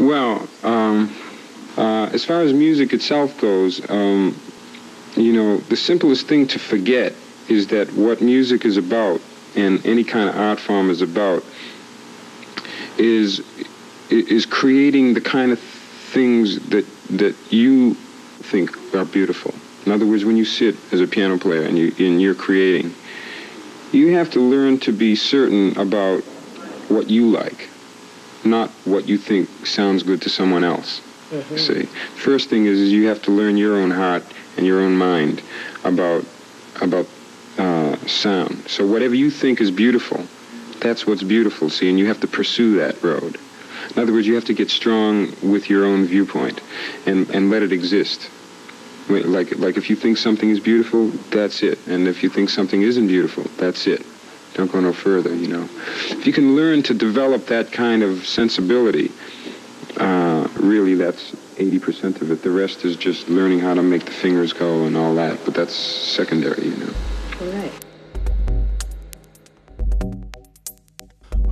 Well, um, uh, as far as music itself goes, um, you know, the simplest thing to forget is that what music is about and any kind of art form is about is is creating the kind of things that that you think are beautiful. In other words, when you sit as a piano player and you and you're creating, you have to learn to be certain about what you like, not what you think sounds good to someone else. Mm-hmm. See, first thing is, is you have to learn your own heart and your own mind about about uh, sound. So whatever you think is beautiful, that's what's beautiful. See, and you have to pursue that road. In other words, you have to get strong with your own viewpoint and, and let it exist. Like, like if you think something is beautiful, that's it. And if you think something isn't beautiful, that's it. Don't go no further, you know. If you can learn to develop that kind of sensibility, uh, really that's 80% of it. The rest is just learning how to make the fingers go and all that, but that's secondary, you know. All right.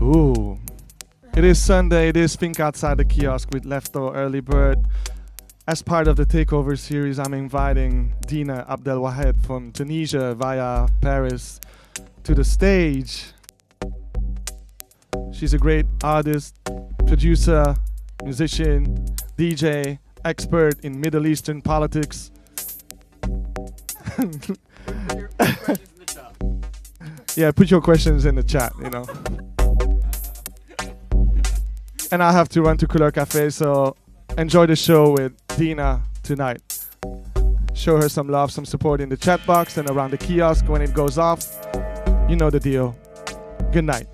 Ooh. It is Sunday, it is Think Outside the Kiosk with Lefto Early Bird. As part of the Takeover series, I'm inviting Deena Abdelwahed from Tunisia via Paris to the stage. She's a great artist, producer, musician, DJ, expert in Middle Eastern politics. yeah, put your questions in the chat, you know and I have to run to Couleur Cafe, so enjoy the show with Deena tonight. Show her some love, some support in the chat box and around the kiosk when it goes off. You know the deal. Good night.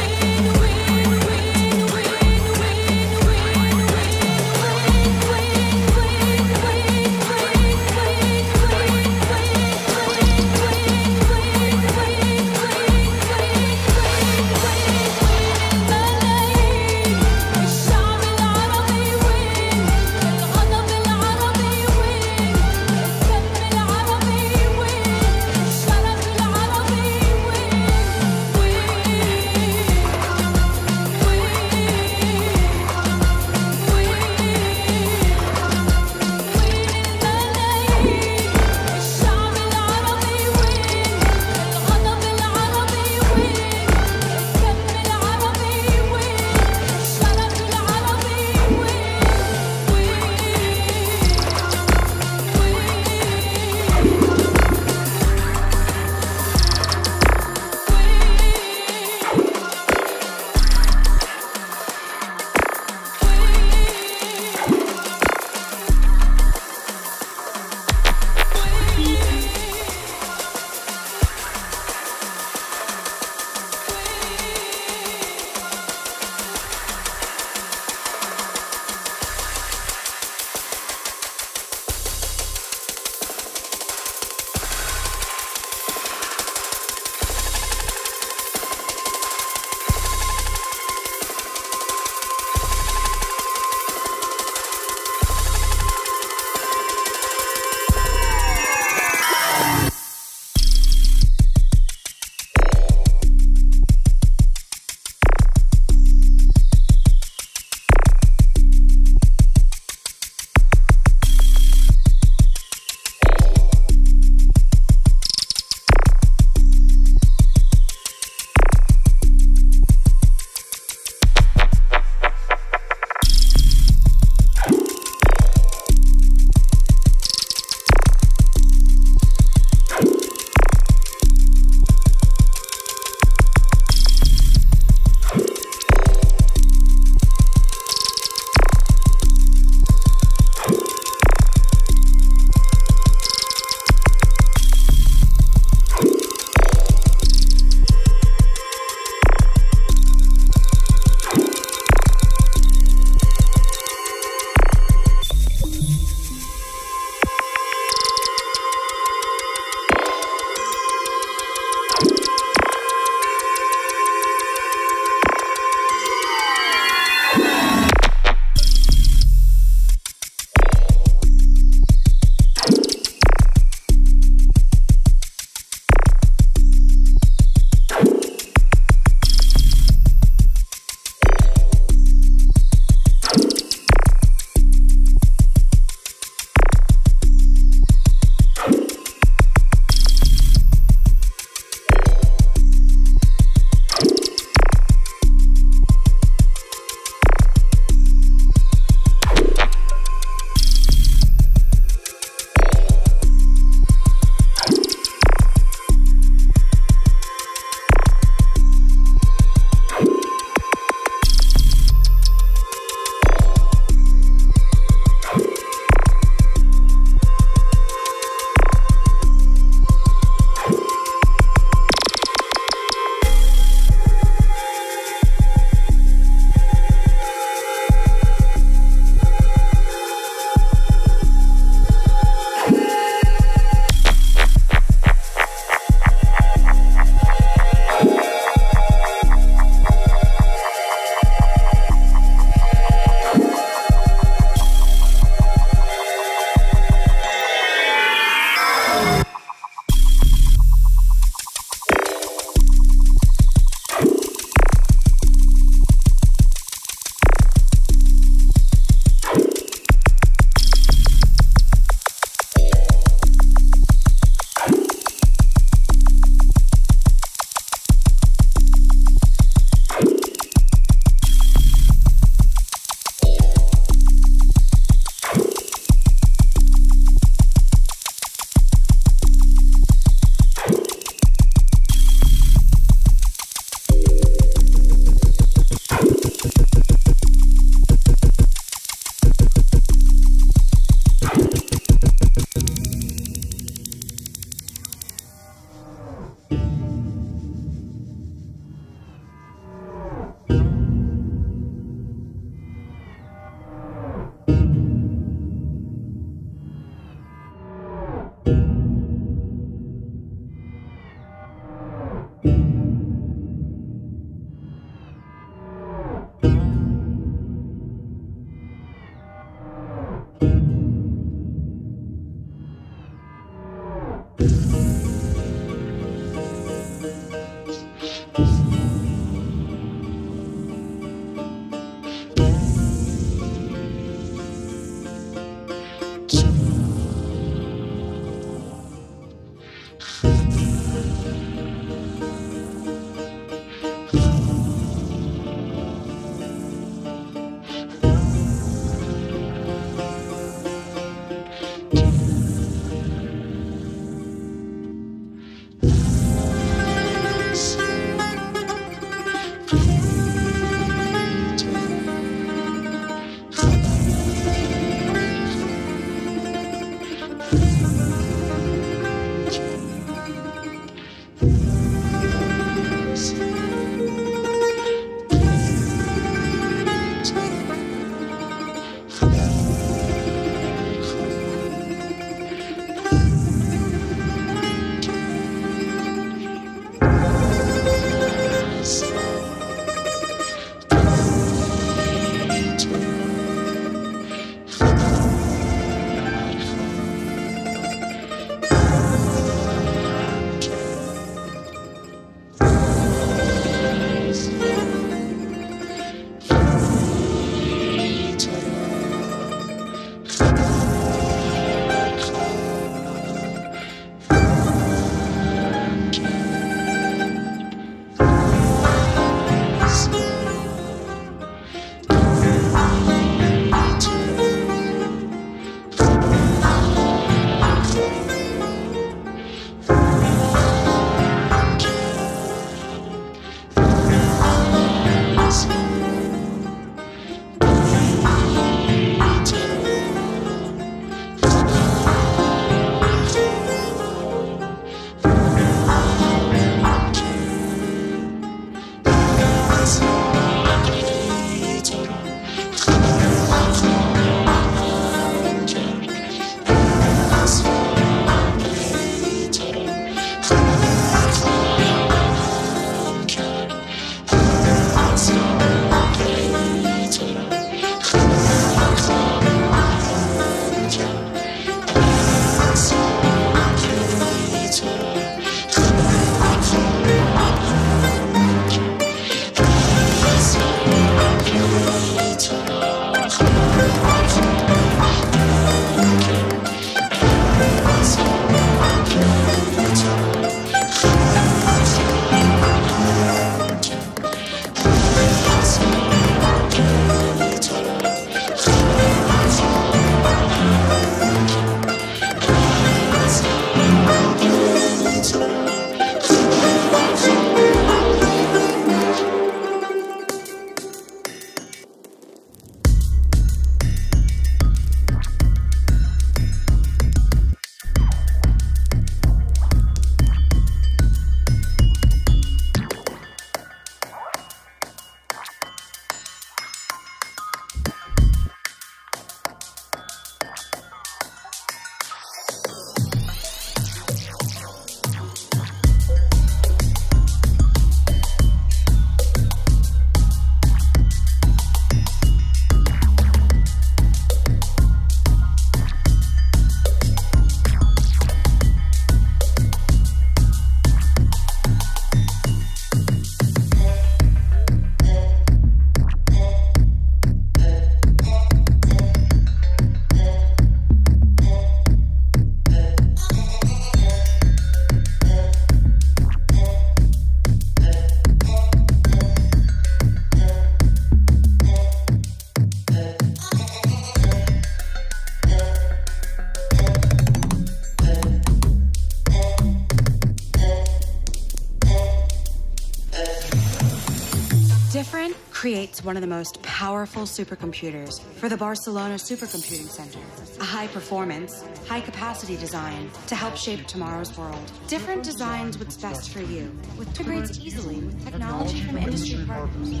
Creates one of the most powerful supercomputers for the Barcelona Supercomputing Center. A high performance, high capacity design to help shape tomorrow's world. Different designs what's best for you, with integrates easily with technology from industry partners.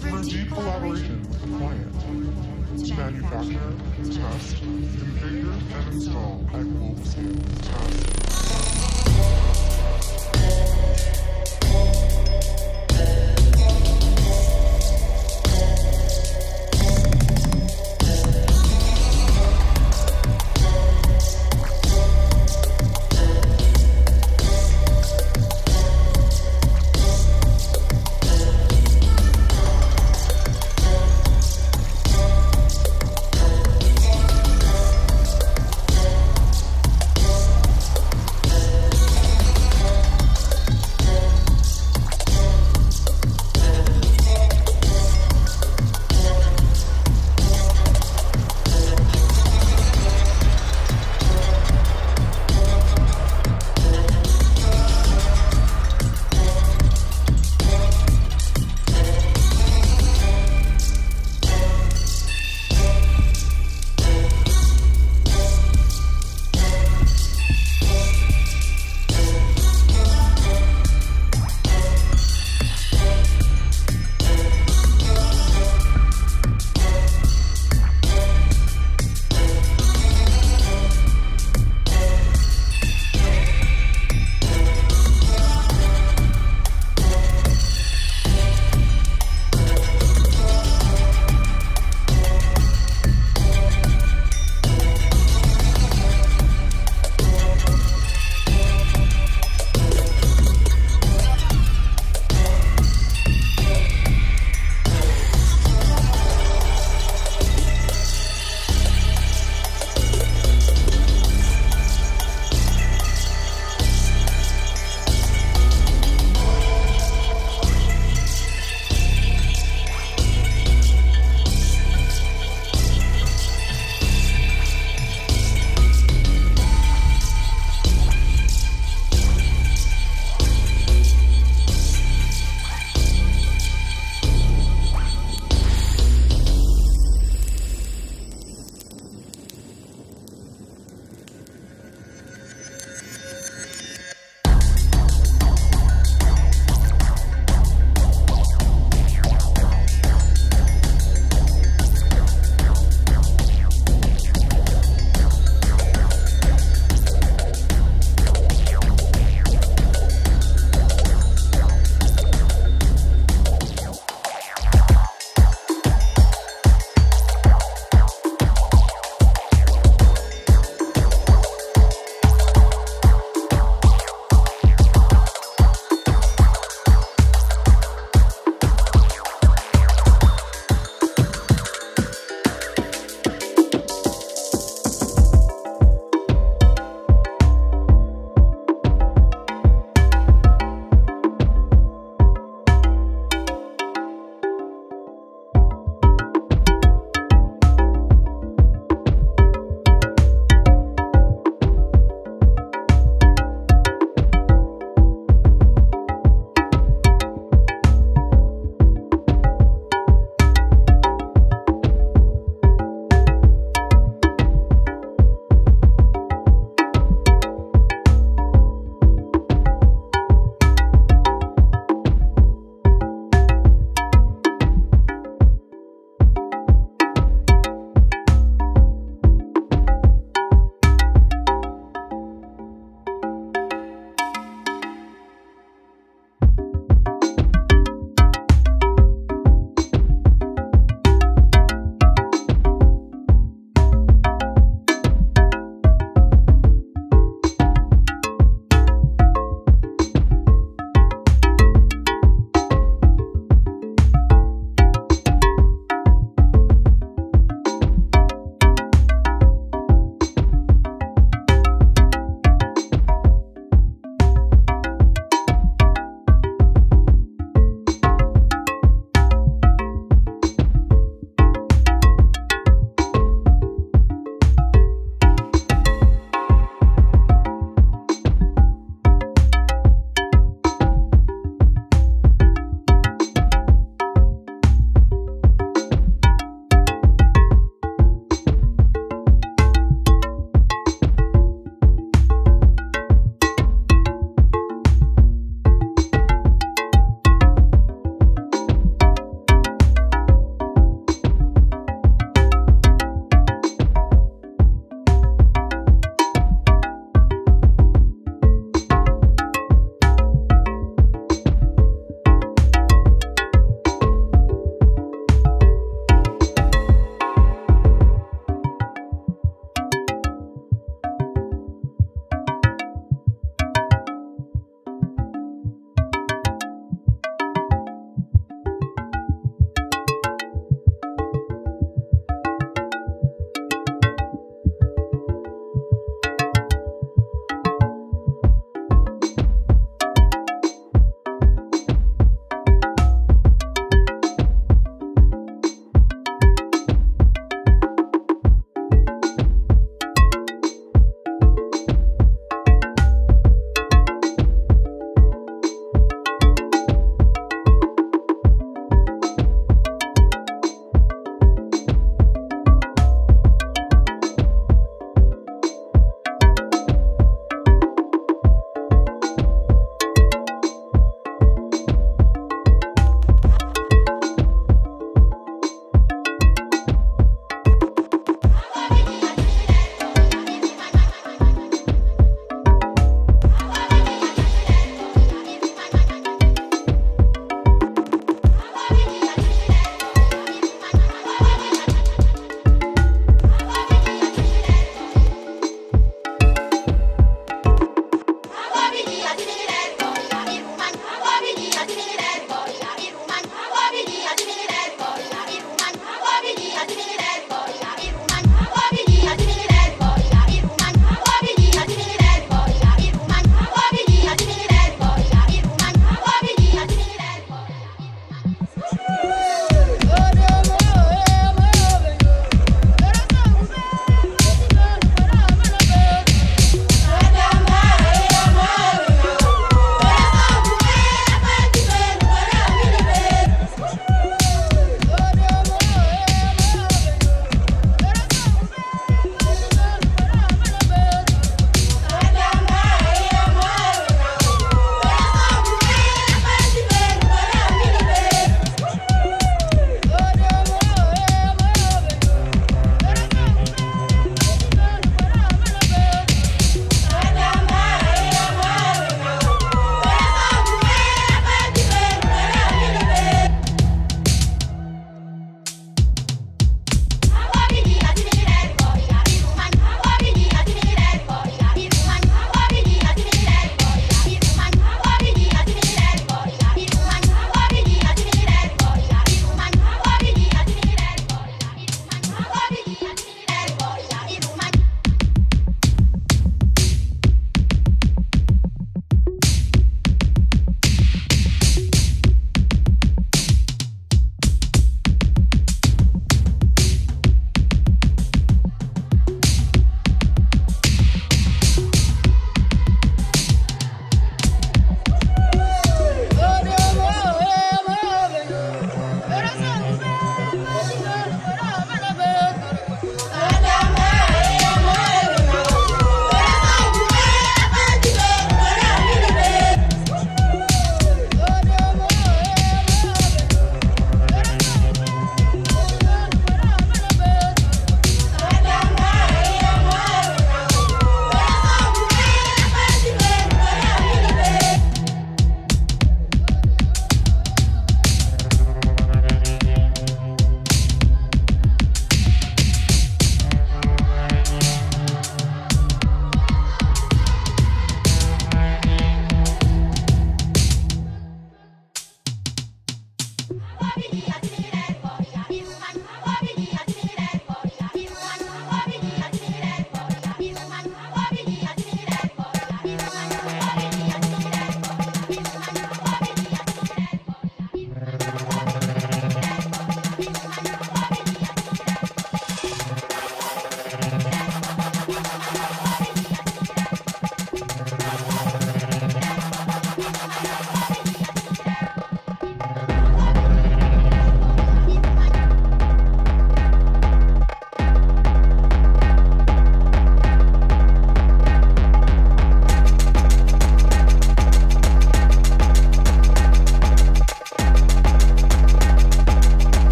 For deep collaboration with the client. To manufacture, test, configure, and install at global scale.